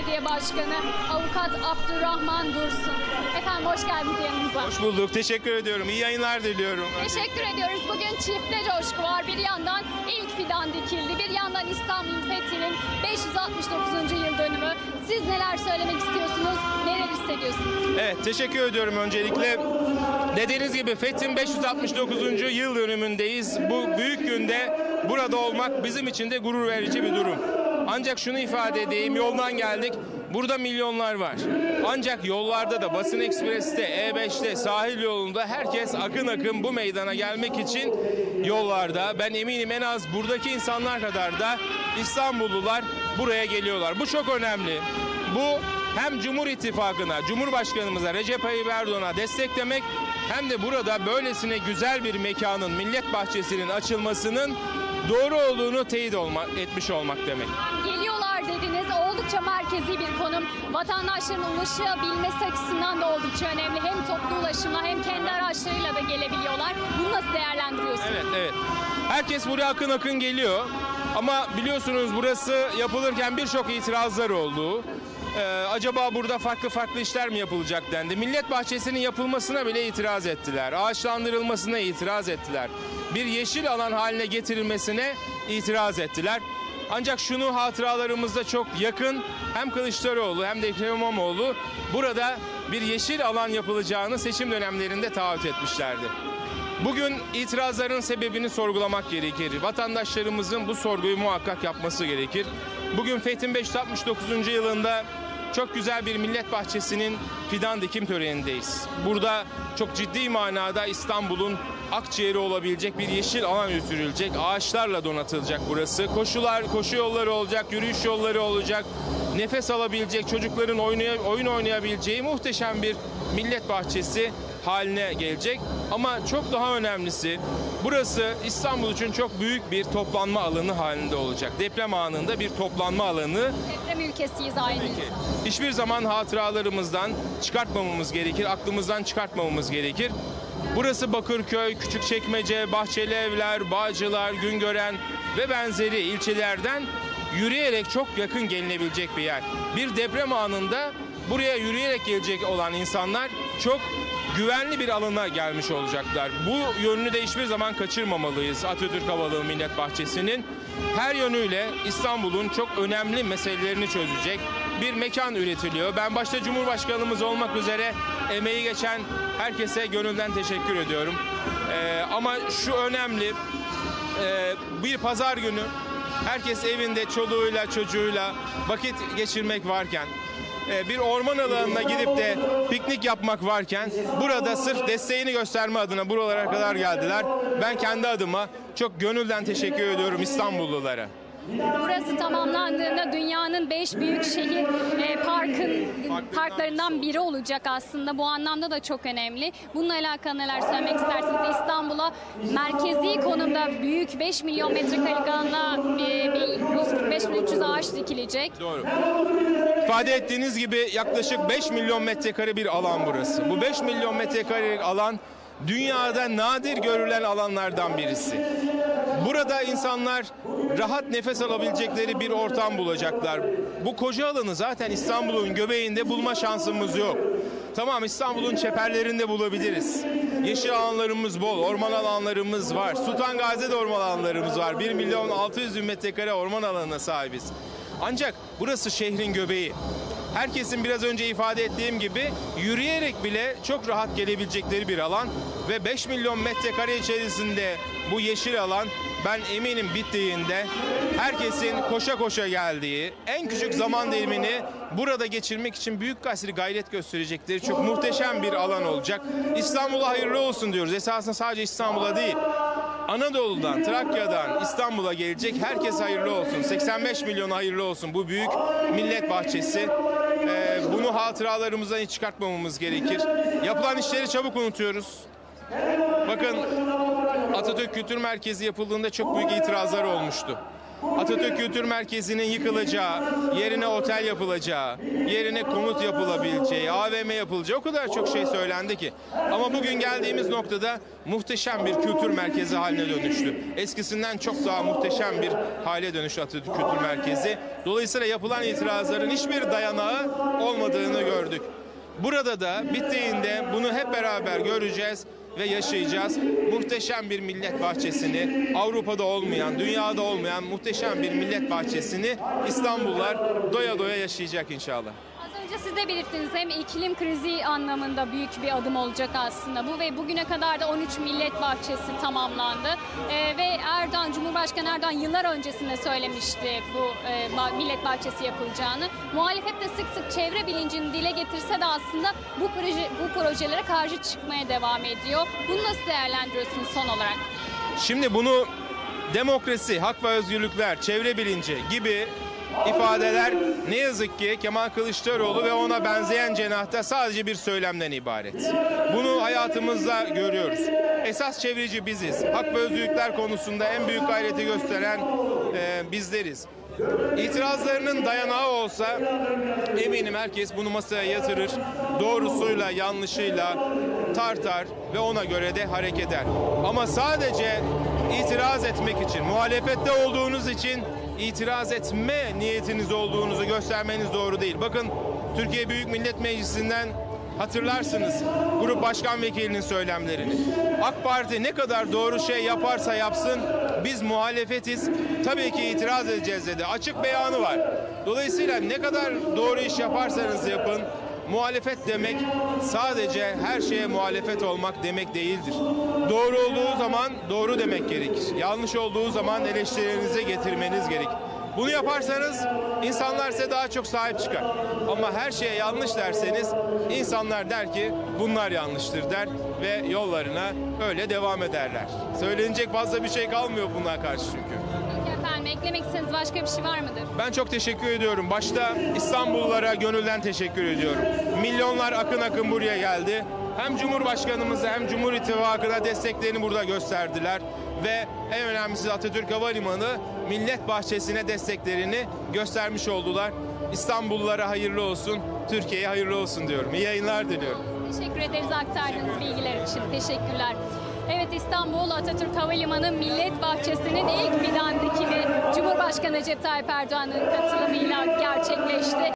Belediye Başkanı Avukat Abdurrahman Dursun. Efendim hoş geldiniz yanımıza. Hoş bulduk. Teşekkür ediyorum. İyi yayınlar diliyorum. Teşekkür ediyoruz. Bugün çifte coşku var. Bir yandan ilk fidan dikildi. Bir yandan İstanbul Fethi'nin 569. yıl dönümü. Siz neler söylemek istiyorsunuz? Neler hissediyorsunuz? Evet, teşekkür ediyorum öncelikle. Dediğiniz gibi Fethin 569. yıl dönümündeyiz. Bu büyük günde burada olmak bizim için de gurur verici bir durum. Ancak şunu ifade edeyim, yoldan geldik. Burada milyonlar var. Ancak yollarda da Basın Ekspres'te, E5'te, sahil yolunda herkes akın akın bu meydana gelmek için yollarda. Ben eminim en az buradaki insanlar kadar da İstanbullular buraya geliyorlar. Bu çok önemli. Bu hem Cumhur İttifakı'na, Cumhurbaşkanımıza Recep Tayyip Erdoğan'a desteklemek hem de burada böylesine güzel bir mekanın, Millet Bahçesi'nin açılmasının doğru olduğunu teyit olma, etmiş olmak demek. Geliyorlar dediniz. Oldukça merkezi bir konum. Vatandaşların ulaşabilmesi açısından da oldukça önemli. Hem toplu ulaşımla hem kendi araçlarıyla da gelebiliyorlar. Bunu nasıl değerlendiriyorsunuz? Evet, evet. Herkes buraya akın akın geliyor. Ama biliyorsunuz burası yapılırken birçok itirazlar oldu. Ee, acaba burada farklı farklı işler mi yapılacak dendi. Millet bahçesinin yapılmasına bile itiraz ettiler. Ağaçlandırılmasına itiraz ettiler. Bir yeşil alan haline getirilmesine itiraz ettiler. Ancak şunu hatıralarımızda çok yakın hem Kılıçdaroğlu hem de Ekrem İmamoğlu burada bir yeşil alan yapılacağını seçim dönemlerinde taahhüt etmişlerdi. Bugün itirazların sebebini sorgulamak gerekir. Vatandaşlarımızın bu sorguyu muhakkak yapması gerekir. Bugün Fethin 569. yılında çok güzel bir millet bahçesinin fidan dikim törenindeyiz. Burada çok ciddi manada İstanbul'un akciğeri olabilecek bir yeşil alan üretiliecek. Ağaçlarla donatılacak burası. Koşular, koşu yolları olacak, yürüyüş yolları olacak. Nefes alabilecek, çocukların oynaya, oyun oynayabileceği muhteşem bir millet bahçesi haline gelecek. Ama çok daha önemlisi burası İstanbul için çok büyük bir toplanma alanı halinde olacak. Deprem anında bir toplanma alanı Deprem ülkesiyiz aynı. ki hiçbir zaman hatıralarımızdan çıkartmamamız gerekir, aklımızdan çıkartmamamız gerekir. Burası Bakırköy, Küçükçekmece, Bahçeli Evler, Bağcılar, Güngören ve benzeri ilçelerden yürüyerek çok yakın gelinebilecek bir yer. Bir deprem anında buraya yürüyerek gelecek olan insanlar çok güvenli bir alana gelmiş olacaklar. Bu yönünü de hiçbir zaman kaçırmamalıyız Atatürk Havalı Millet Bahçesi'nin. Her yönüyle İstanbul'un çok önemli meselelerini çözecek bir mekan üretiliyor. Ben başta Cumhurbaşkanımız olmak üzere emeği geçen herkese gönülden teşekkür ediyorum. Ee, ama şu önemli, ee, bir pazar günü herkes evinde çoluğuyla çocuğuyla vakit geçirmek varken e, bir orman alanına gidip de piknik yapmak varken burada sırf desteğini gösterme adına buralara kadar geldiler. Ben kendi adıma çok gönülden teşekkür ediyorum İstanbullulara. Burası tamamlandığında dünyanın 5 büyük şehir e, parkın parklarından biri olacak aslında. Bu anlamda da çok önemli. Bununla alakalı neler söylemek istersiniz? İstanbul'a merkezi konumda büyük 5 milyon metrekarelik alana e, bir 145 bin 300 ağaç dikilecek. Doğru. İfade ettiğiniz gibi yaklaşık 5 milyon metrekare bir alan burası. Bu 5 milyon metrekarelik alan dünyada nadir görülen alanlardan birisi. Burada insanlar rahat nefes alabilecekleri bir ortam bulacaklar. Bu koca alanı zaten İstanbul'un göbeğinde bulma şansımız yok. Tamam İstanbul'un çeperlerinde bulabiliriz. Yeşil alanlarımız bol, orman alanlarımız var. Sultan Gazi'de orman alanlarımız var. 1 milyon 600 bin metrekare orman alanına sahibiz. Ancak burası şehrin göbeği. Herkesin biraz önce ifade ettiğim gibi yürüyerek bile çok rahat gelebilecekleri bir alan ve 5 milyon metrekare içerisinde bu yeşil alan ben eminim bittiğinde herkesin koşa koşa geldiği en küçük zaman dilimini burada geçirmek için büyük gazeteli gayret gösterecekleri çok muhteşem bir alan olacak. İstanbul'a hayırlı olsun diyoruz. Esasında sadece İstanbul'a değil. Anadolu'dan, Trakya'dan İstanbul'a gelecek herkes hayırlı olsun. 85 milyon hayırlı olsun bu büyük millet bahçesi. Ee, bunu hatıralarımızdan hiç çıkartmamamız gerekir. Yapılan işleri çabuk unutuyoruz. Bakın Atatürk Kültür Merkezi yapıldığında çok büyük itirazlar olmuştu. Atatürk Kültür Merkezi'nin yıkılacağı, yerine otel yapılacağı, yerine konut yapılabileceği, AVM yapılacağı o kadar çok şey söylendi ki. Ama bugün geldiğimiz noktada muhteşem bir kültür merkezi haline dönüştü. Eskisinden çok daha muhteşem bir hale dönüştü Atatürk Kültür Merkezi. Dolayısıyla yapılan itirazların hiçbir dayanağı olmadığını gördük. Burada da bittiğinde bunu hep beraber göreceğiz ve yaşayacağız. Muhteşem bir millet bahçesini, Avrupa'da olmayan, dünyada olmayan muhteşem bir millet bahçesini İstanbullular doya doya yaşayacak inşallah. Önce siz de belirttiniz hem iklim krizi anlamında büyük bir adım olacak aslında bu ve bugüne kadar da 13 millet bahçesi tamamlandı. Ee, ve Erdoğan, Cumhurbaşkanı Erdoğan yıllar öncesinde söylemişti bu e, millet bahçesi yapılacağını. Muhalefet de sık sık çevre bilincini dile getirse de aslında bu proje bu projelere karşı çıkmaya devam ediyor. Bunu nasıl değerlendiriyorsunuz son olarak? Şimdi bunu demokrasi, hak ve özgürlükler, çevre bilinci gibi ifadeler ne yazık ki Kemal Kılıçdaroğlu ve ona benzeyen cenahta sadece bir söylemden ibaret. Bunu hayatımızda görüyoruz. Esas çevreci biziz. Hak ve özgürlükler konusunda en büyük gayreti gösteren e, bizleriz. İtirazlarının dayanağı olsa eminim herkes bunu masaya yatırır. Doğrusuyla, yanlışıyla tartar ve ona göre de hareket eder. Ama sadece itiraz etmek için, muhalefette olduğunuz için itiraz etme niyetiniz olduğunuzu göstermeniz doğru değil. Bakın Türkiye Büyük Millet Meclisi'nden hatırlarsınız grup başkan vekilinin söylemlerini. AK Parti ne kadar doğru şey yaparsa yapsın biz muhalefetiz. Tabii ki itiraz edeceğiz dedi. Açık beyanı var. Dolayısıyla ne kadar doğru iş yaparsanız yapın muhalefet demek sadece her şeye muhalefet olmak demek değildir. Doğru olduğu zaman doğru demek gerekir. Yanlış olduğu zaman eleştirilerinize getirmeniz gerekir. Bunu yaparsanız insanlar size daha çok sahip çıkar. Ama her şeye yanlış derseniz insanlar der ki bunlar yanlıştır der ve yollarına öyle devam ederler. Söylenecek fazla bir şey kalmıyor bunlar karşı çünkü. Eklemek istediğiniz başka bir şey var mıdır? Ben çok teşekkür ediyorum. Başta İstanbullulara gönülden teşekkür ediyorum. Milyonlar akın akın buraya geldi. Hem Cumhurbaşkanımıza hem Cumhur İttifakı'na desteklerini burada gösterdiler. Ve en önemlisi Atatürk Havalimanı Millet Bahçesi'ne desteklerini göstermiş oldular. İstanbullulara hayırlı olsun, Türkiye'ye hayırlı olsun diyorum. İyi yayınlar diliyorum. Teşekkür ederiz aktardığınız bilgiler için. Teşekkürler. Evet İstanbul Atatürk Havalimanı Millet Bahçesi'nin ilk fidan dikimi Cumhurbaşkanı Recep Tayyip Erdoğan'ın katılımıyla gerçekleşti.